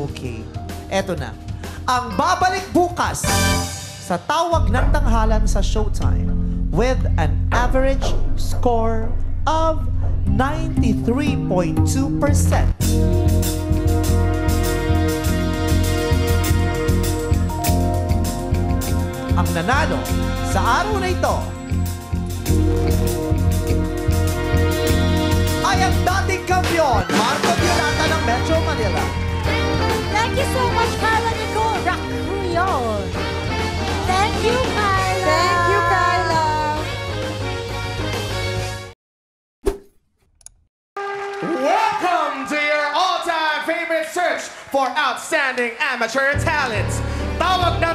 Okay. Eto na. Ang babalik bukas sa tawag ng tanghalan sa Showtime with an average score of 93.2%. Ang nanalo sa araw na ito ay ang dating kampiyon, Marco search for outstanding amateur talents. Tawag ng tanghalan sa